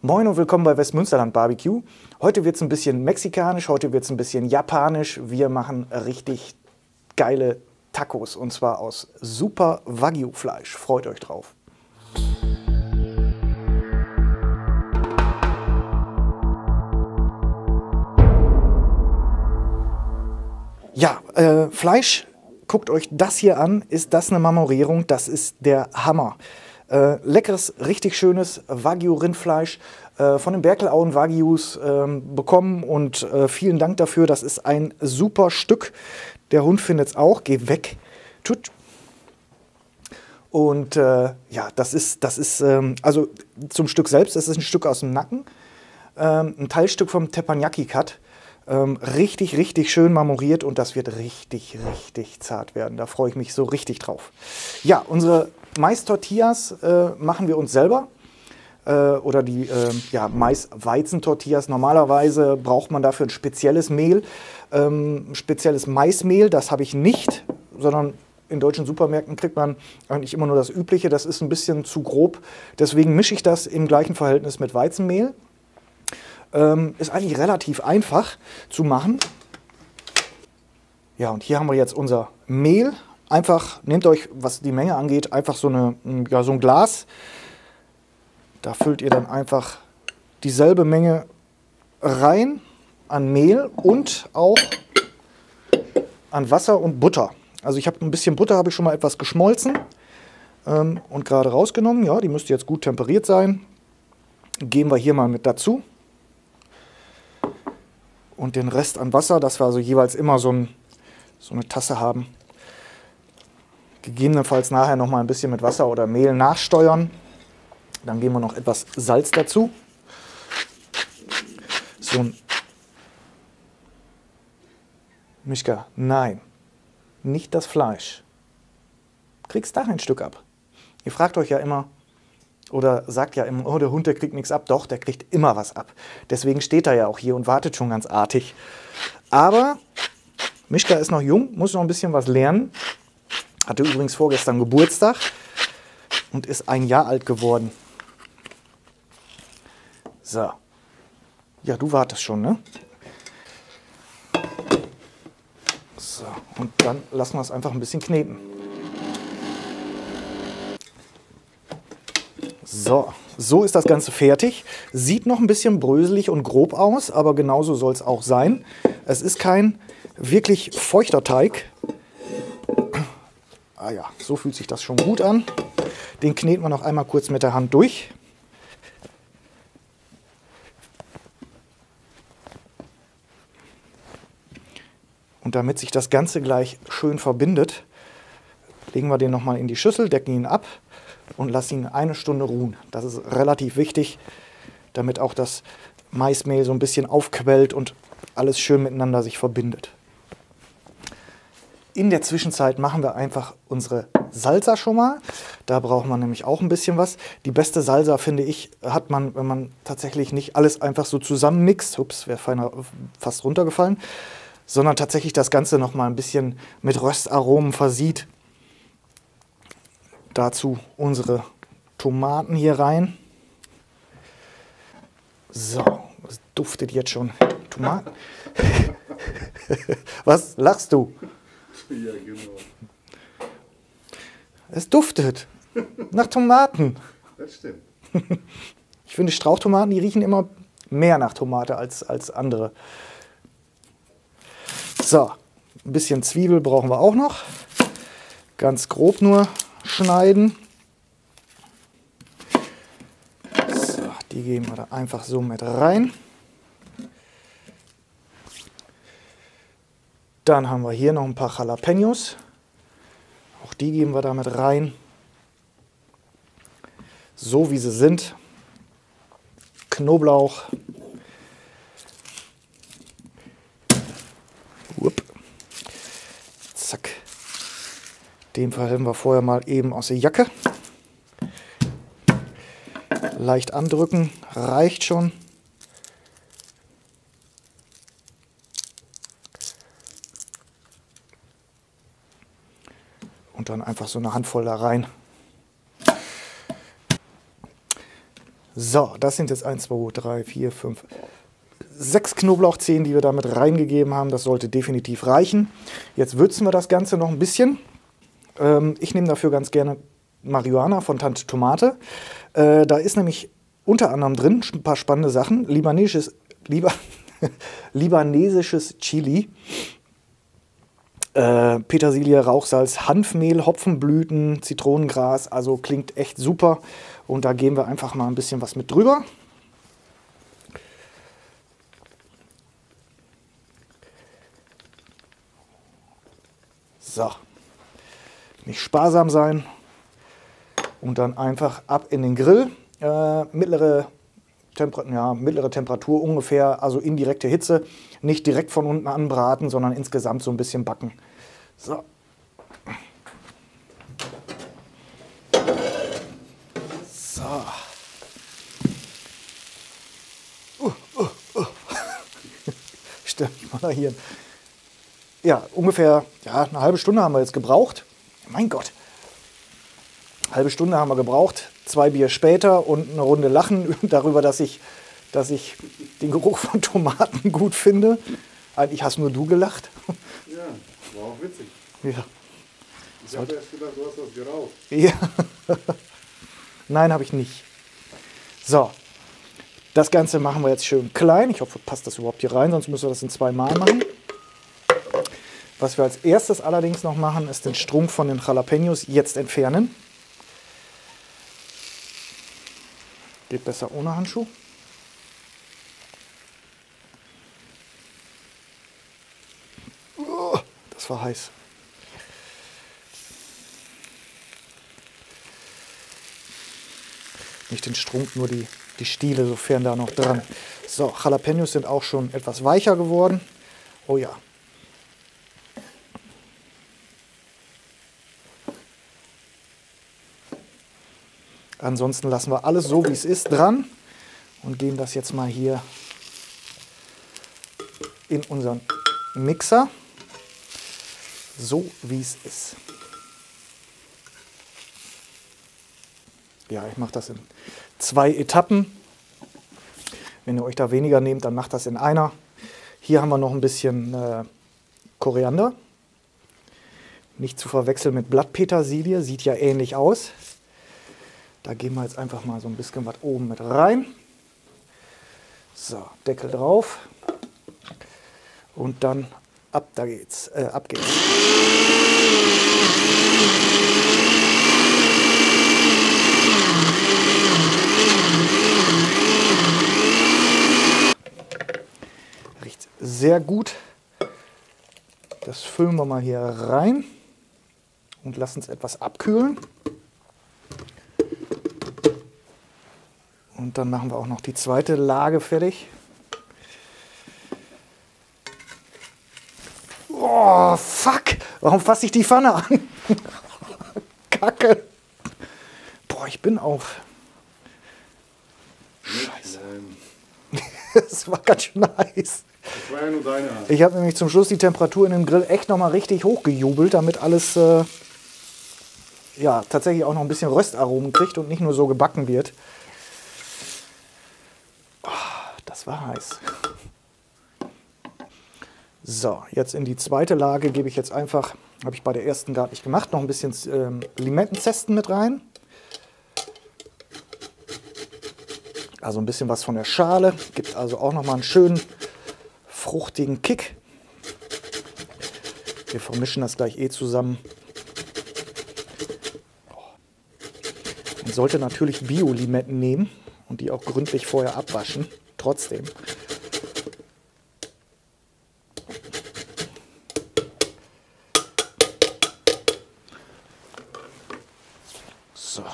Moin und willkommen bei Westmünsterland Barbecue. Heute wird es ein bisschen mexikanisch, heute wird es ein bisschen japanisch. Wir machen richtig geile Tacos und zwar aus super Wagyu-Fleisch. Freut euch drauf. Ja, äh, Fleisch, guckt euch das hier an. Ist das eine Marmorierung? Das ist der Hammer. Äh, leckeres, richtig schönes Wagyu-Rindfleisch äh, von den Berkelauen Wagyus äh, bekommen und äh, vielen Dank dafür. Das ist ein super Stück. Der Hund findet es auch. Geh weg. Tut. Und äh, ja, das ist, das ist ähm, also zum Stück selbst, das ist ein Stück aus dem Nacken. Ähm, ein Teilstück vom Teppanyaki-Cut. Ähm, richtig, richtig schön marmoriert und das wird richtig, richtig zart werden. Da freue ich mich so richtig drauf. Ja, unsere Mais-Tortillas äh, machen wir uns selber. Äh, oder die äh, ja, Mais-Weizen-Tortillas. Normalerweise braucht man dafür ein spezielles Mehl, ähm, spezielles Maismehl. Das habe ich nicht, sondern in deutschen Supermärkten kriegt man eigentlich immer nur das Übliche. Das ist ein bisschen zu grob. Deswegen mische ich das im gleichen Verhältnis mit Weizenmehl. Ähm, ist eigentlich relativ einfach zu machen. Ja, und hier haben wir jetzt unser Mehl. Einfach, nehmt euch, was die Menge angeht, einfach so, eine, ja, so ein Glas. Da füllt ihr dann einfach dieselbe Menge rein an Mehl und auch an Wasser und Butter. Also ich habe ein bisschen Butter, habe ich schon mal etwas geschmolzen ähm, und gerade rausgenommen. Ja, die müsste jetzt gut temperiert sein. Geben wir hier mal mit dazu. Und den Rest an Wasser, dass wir also jeweils immer so, ein, so eine Tasse haben, Gegebenenfalls nachher noch mal ein bisschen mit Wasser oder Mehl nachsteuern. Dann geben wir noch etwas Salz dazu. So ein Mischka, nein, nicht das Fleisch. Kriegst da ein Stück ab. Ihr fragt euch ja immer oder sagt ja immer, oh, der Hund, der kriegt nichts ab. Doch, der kriegt immer was ab. Deswegen steht er ja auch hier und wartet schon ganz artig. Aber Mischka ist noch jung, muss noch ein bisschen was lernen. Hatte übrigens vorgestern Geburtstag und ist ein Jahr alt geworden. So. Ja, du wartest schon, ne? So, und dann lassen wir es einfach ein bisschen kneten. So, so ist das Ganze fertig. Sieht noch ein bisschen bröselig und grob aus, aber genauso soll es auch sein. Es ist kein wirklich feuchter Teig, Ah ja, so fühlt sich das schon gut an. Den kneten wir noch einmal kurz mit der Hand durch. Und damit sich das Ganze gleich schön verbindet, legen wir den nochmal in die Schüssel, decken ihn ab und lassen ihn eine Stunde ruhen. Das ist relativ wichtig, damit auch das Maismehl so ein bisschen aufquellt und alles schön miteinander sich verbindet. In der Zwischenzeit machen wir einfach unsere Salsa schon mal. Da braucht man nämlich auch ein bisschen was. Die beste Salsa, finde ich, hat man, wenn man tatsächlich nicht alles einfach so zusammenmixt. Ups, wäre fast runtergefallen. Sondern tatsächlich das Ganze noch mal ein bisschen mit Röstaromen versieht. Dazu unsere Tomaten hier rein. So, es duftet jetzt schon. Tomaten. Was lachst du? Ja, genau. Es duftet nach Tomaten. Das stimmt. Ich finde Strauchtomaten, die riechen immer mehr nach Tomate als, als andere. So, ein bisschen Zwiebel brauchen wir auch noch. Ganz grob nur schneiden. So, die geben wir da einfach so mit rein. Dann haben wir hier noch ein paar Jalapenos. Auch die geben wir damit rein. So wie sie sind. Knoblauch. Upp. Zack. Den verhüllen wir vorher mal eben aus der Jacke. Leicht andrücken, reicht schon. Und dann einfach so eine Handvoll da rein. So, das sind jetzt 1, 2, 3, 4, 5, 6 Knoblauchzehen, die wir damit reingegeben haben. Das sollte definitiv reichen. Jetzt würzen wir das Ganze noch ein bisschen. Ähm, ich nehme dafür ganz gerne Marihuana von Tante Tomate. Äh, da ist nämlich unter anderem drin ein paar spannende Sachen. Libanesisches, Liba, libanesisches Chili, äh, Petersilie, Rauchsalz, Hanfmehl, Hopfenblüten, Zitronengras. Also klingt echt super. Und da geben wir einfach mal ein bisschen was mit drüber. So. Nicht sparsam sein. Und dann einfach ab in den Grill. Äh, mittlere, Temper ja, mittlere Temperatur ungefähr, also indirekte Hitze. Nicht direkt von unten anbraten, sondern insgesamt so ein bisschen backen. So. So. Uh, uh, uh. Mich mal hier. Ja, ungefähr ja, eine halbe Stunde haben wir jetzt gebraucht. Mein Gott. Eine halbe Stunde haben wir gebraucht. Zwei Bier später und eine Runde Lachen darüber, dass ich, dass ich den Geruch von Tomaten gut finde. Eigentlich hast nur du gelacht. Auch witzig. Ja. Ich habe erst gedacht, du hast was geraucht. Ja. Nein, habe ich nicht. So. Das Ganze machen wir jetzt schön klein. Ich hoffe, passt das überhaupt hier rein, sonst müssen wir das in zwei Mal machen. Was wir als erstes allerdings noch machen, ist den Strunk von den Jalapenos jetzt entfernen. Geht besser ohne Handschuh. Oh, war heiß. Nicht den Strunk, nur die, die Stiele, sofern da noch dran. So, Jalapenos sind auch schon etwas weicher geworden. Oh ja. Ansonsten lassen wir alles so, wie es ist, dran und geben das jetzt mal hier in unseren Mixer, so wie es ist. Ja, ich mache das in zwei Etappen. Wenn ihr euch da weniger nehmt, dann macht das in einer. Hier haben wir noch ein bisschen äh, Koriander. Nicht zu verwechseln mit Blattpetersilie, sieht ja ähnlich aus. Da geben wir jetzt einfach mal so ein bisschen was oben mit rein. So, Deckel drauf. Und dann ab da geht's. Äh, ab geht's. Riecht sehr gut. Das füllen wir mal hier rein und lassen es etwas abkühlen. Und dann machen wir auch noch die zweite Lage fertig. Oh, fuck! Warum fasse ich die Pfanne an? Kacke! Boah, ich bin auch. Scheiße. Das war ganz schön heiß. Das war ja nur deine Hand. Ich habe nämlich zum Schluss die Temperatur in dem Grill echt nochmal richtig hochgejubelt, damit alles äh, ja, tatsächlich auch noch ein bisschen Röstaromen kriegt und nicht nur so gebacken wird. Oh, das war heiß. So, jetzt in die zweite Lage gebe ich jetzt einfach, habe ich bei der ersten gar nicht gemacht, noch ein bisschen ähm, Limettenzesten mit rein. Also ein bisschen was von der Schale, gibt also auch nochmal einen schönen fruchtigen Kick. Wir vermischen das gleich eh zusammen. Man sollte natürlich Bio-Limetten nehmen und die auch gründlich vorher abwaschen. Trotzdem. So.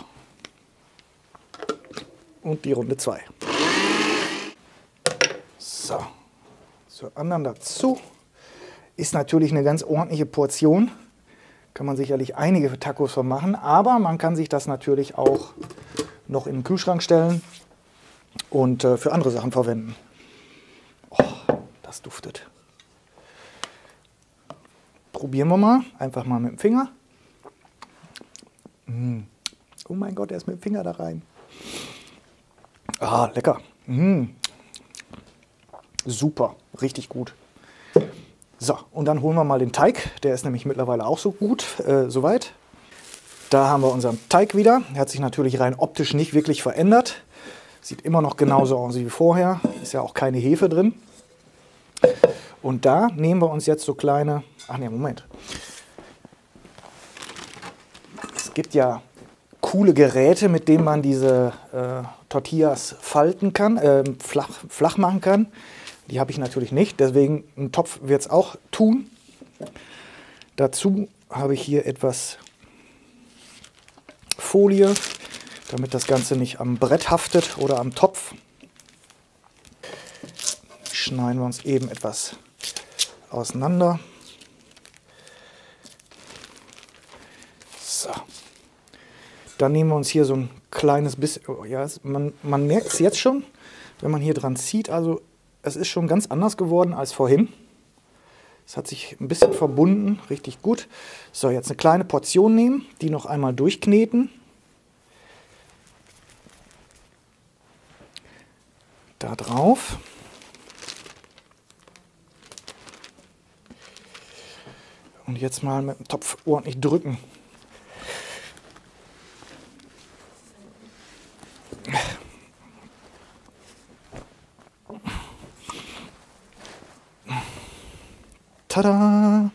Und die Runde 2. So. Zur anderen dazu. Ist natürlich eine ganz ordentliche Portion. Kann man sicherlich einige Tacos von machen, aber man kann sich das natürlich auch noch in den Kühlschrank stellen und äh, für andere Sachen verwenden. Oh, das duftet. Probieren wir mal. Einfach mal mit dem Finger. Mm. Oh mein Gott, er ist mit dem Finger da rein. Ah, lecker. Mm. Super, richtig gut. So, und dann holen wir mal den Teig. Der ist nämlich mittlerweile auch so gut, äh, soweit. Da haben wir unseren Teig wieder. Der hat sich natürlich rein optisch nicht wirklich verändert. Sieht immer noch genauso aus wie vorher. Ist ja auch keine Hefe drin. Und da nehmen wir uns jetzt so kleine... Ach ne, Moment. Es gibt ja coole Geräte, mit denen man diese äh, Tortillas falten kann, äh, flach, flach machen kann. Die habe ich natürlich nicht, deswegen ein Topf wird es auch tun. Dazu habe ich hier etwas Folie, damit das Ganze nicht am Brett haftet oder am Topf. Schneiden wir uns eben etwas auseinander. Dann nehmen wir uns hier so ein kleines bisschen, oh ja, man, man merkt es jetzt schon, wenn man hier dran zieht, also es ist schon ganz anders geworden als vorhin. Es hat sich ein bisschen verbunden, richtig gut. So, jetzt eine kleine Portion nehmen, die noch einmal durchkneten. Da drauf. Und jetzt mal mit dem Topf ordentlich drücken. Tada!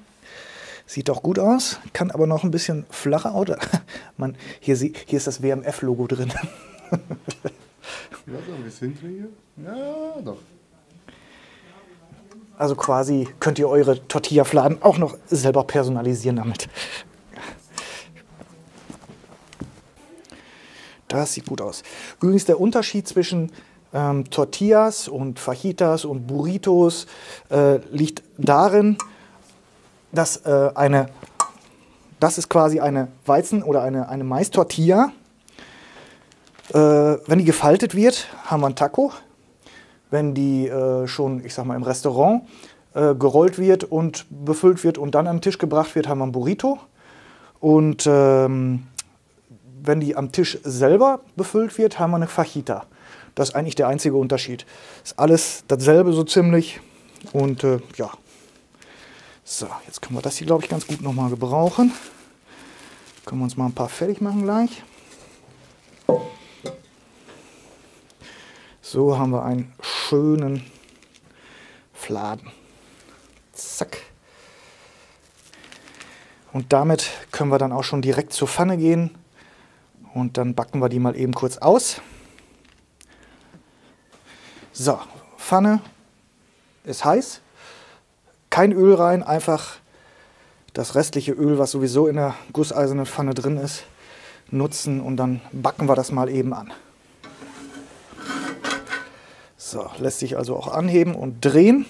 Sieht doch gut aus, kann aber noch ein bisschen flacher aus. Man, hier, hier ist das WMF-Logo drin. Ja, doch. Also quasi könnt ihr eure Tortilla-Fladen auch noch selber personalisieren damit. Das sieht gut aus. Übrigens der Unterschied zwischen ähm, Tortillas und Fajitas und Burritos äh, liegt darin, dass äh, eine, das ist quasi eine Weizen- oder eine, eine Mais-Tortilla. Äh, wenn die gefaltet wird, haben wir ein Taco. Wenn die äh, schon, ich sag mal, im Restaurant äh, gerollt wird und befüllt wird und dann an den Tisch gebracht wird, haben wir ein Burrito. Und ähm, wenn die am Tisch selber befüllt wird, haben wir eine Fajita. Das ist eigentlich der einzige Unterschied. Ist alles dasselbe so ziemlich. Und äh, ja. So, jetzt können wir das hier, glaube ich, ganz gut nochmal gebrauchen. Können wir uns mal ein paar fertig machen gleich. So haben wir einen schönen Fladen. Zack. Und damit können wir dann auch schon direkt zur Pfanne gehen. Und dann backen wir die mal eben kurz aus. So, Pfanne ist heiß. Kein Öl rein, einfach das restliche Öl, was sowieso in der gusseisernen Pfanne drin ist, nutzen und dann backen wir das mal eben an. So, lässt sich also auch anheben und drehen.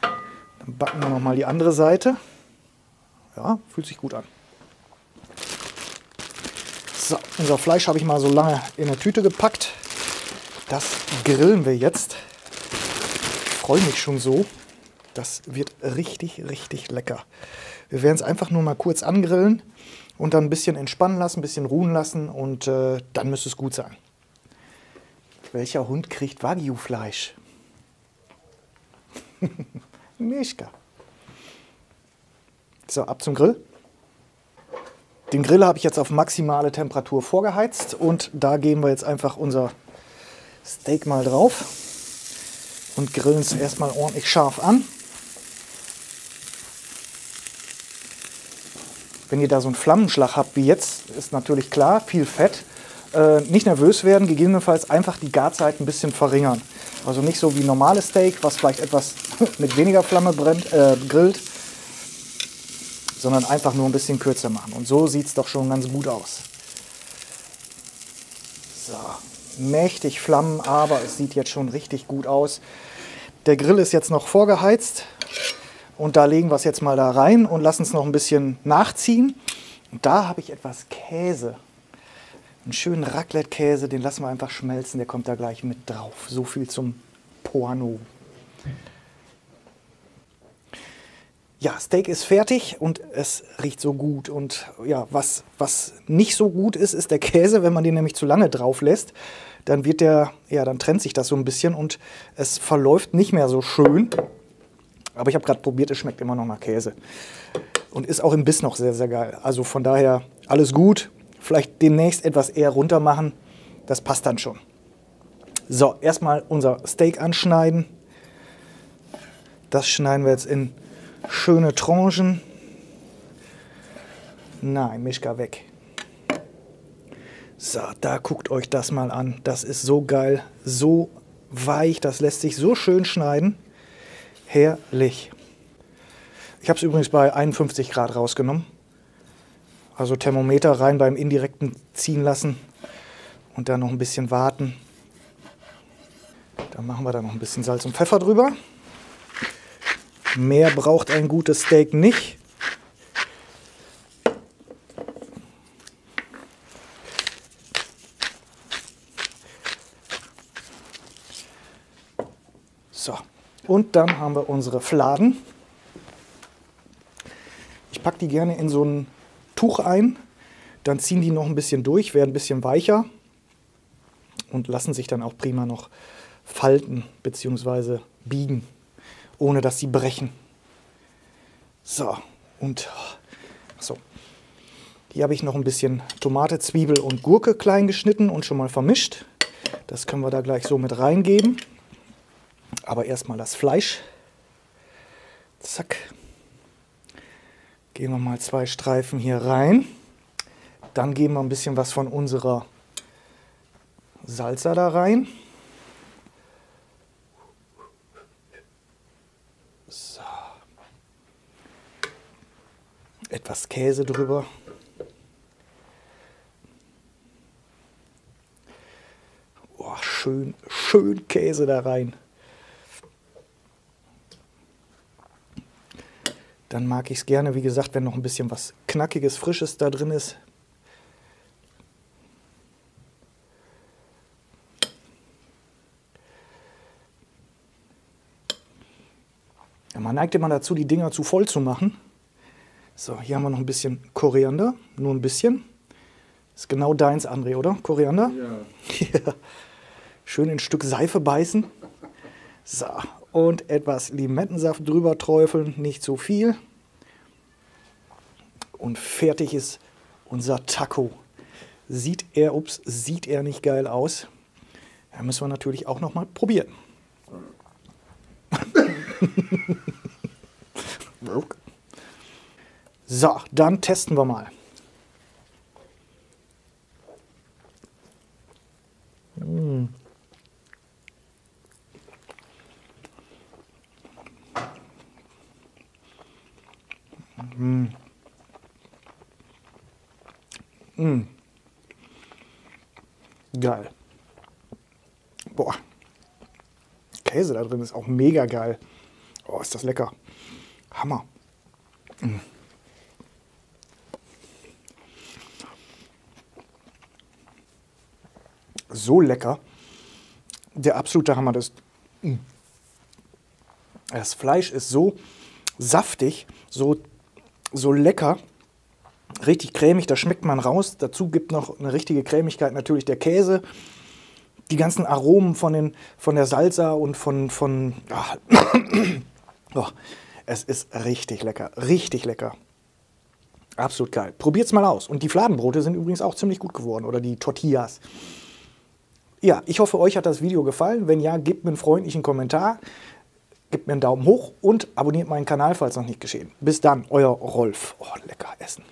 Dann backen wir nochmal die andere Seite. Ja, fühlt sich gut an. So, unser Fleisch habe ich mal so lange in der Tüte gepackt. Das grillen wir jetzt. Ich freue mich schon so. Das wird richtig, richtig lecker. Wir werden es einfach nur mal kurz angrillen und dann ein bisschen entspannen lassen, ein bisschen ruhen lassen und äh, dann müsste es gut sein. Welcher Hund kriegt Wagyu-Fleisch? Mischka. So, ab zum Grill. Den Grill habe ich jetzt auf maximale Temperatur vorgeheizt und da geben wir jetzt einfach unser Steak mal drauf und grillen es erstmal ordentlich scharf an. Wenn ihr da so einen Flammenschlag habt wie jetzt, ist natürlich klar, viel Fett. Äh, nicht nervös werden, gegebenenfalls einfach die Garzeit ein bisschen verringern. Also nicht so wie normales Steak, was vielleicht etwas mit weniger Flamme brennt, äh, grillt, sondern einfach nur ein bisschen kürzer machen. Und so sieht es doch schon ganz gut aus. So, mächtig Flammen, aber es sieht jetzt schon richtig gut aus. Der Grill ist jetzt noch vorgeheizt und da legen wir es jetzt mal da rein und lassen es noch ein bisschen nachziehen. Und da habe ich etwas Käse. Einen schönen Raclette-Käse, den lassen wir einfach schmelzen, der kommt da gleich mit drauf. So viel zum Porno. Ja, Steak ist fertig und es riecht so gut. Und ja, was, was nicht so gut ist, ist der Käse, wenn man den nämlich zu lange drauf lässt dann wird der, ja, dann trennt sich das so ein bisschen und es verläuft nicht mehr so schön. Aber ich habe gerade probiert, es schmeckt immer noch nach Käse. Und ist auch im Biss noch sehr, sehr geil. Also von daher alles gut. Vielleicht demnächst etwas eher runter machen. Das passt dann schon. So, erstmal unser Steak anschneiden. Das schneiden wir jetzt in schöne Tranchen. Nein, Mischka weg. So, da guckt euch das mal an. Das ist so geil, so weich, das lässt sich so schön schneiden. Herrlich. Ich habe es übrigens bei 51 Grad rausgenommen. Also Thermometer rein beim indirekten ziehen lassen und dann noch ein bisschen warten. Dann machen wir da noch ein bisschen Salz und Pfeffer drüber. Mehr braucht ein gutes Steak nicht. So, und dann haben wir unsere Fladen. Ich packe die gerne in so ein Tuch ein, dann ziehen die noch ein bisschen durch, werden ein bisschen weicher und lassen sich dann auch prima noch falten bzw. biegen, ohne dass sie brechen. So, und so. Hier habe ich noch ein bisschen Tomate, Zwiebel und Gurke klein geschnitten und schon mal vermischt. Das können wir da gleich so mit reingeben. Aber erstmal das Fleisch. Zack. Gehen wir mal zwei Streifen hier rein. Dann geben wir ein bisschen was von unserer Salsa da rein. So. Etwas Käse drüber. Oh, schön, schön Käse da rein. Dann mag ich es gerne, wie gesagt, wenn noch ein bisschen was Knackiges, Frisches da drin ist. Man neigt immer dazu, die Dinger zu voll zu machen. So, hier haben wir noch ein bisschen Koriander, nur ein bisschen. Ist genau deins, André, oder? Koriander? Ja. ja. Schön ein Stück Seife beißen. So, und etwas Limettensaft drüber träufeln, nicht zu viel. Und fertig ist unser Taco. Sieht er, ups, sieht er nicht geil aus? Da müssen wir natürlich auch noch mal probieren. so, dann testen wir mal. Mm. Mm. Mm. Geil. Boah. Käse da drin ist auch mega geil. Oh, ist das lecker. Hammer. Mm. So lecker. Der absolute Hammer. Das, mm. das Fleisch ist so saftig, so, so lecker, richtig cremig, da schmeckt man raus. Dazu gibt noch eine richtige Cremigkeit natürlich der Käse. Die ganzen Aromen von, den, von der Salsa und von. von oh, es ist richtig lecker, richtig lecker. Absolut geil. Probiert's mal aus. Und die Fladenbrote sind übrigens auch ziemlich gut geworden. Oder die Tortillas. Ja, ich hoffe, euch hat das Video gefallen. Wenn ja, gebt mir einen freundlichen Kommentar. Gebt mir einen Daumen hoch und abonniert meinen Kanal, falls noch nicht geschehen. Bis dann, euer Rolf. Oh, lecker essen.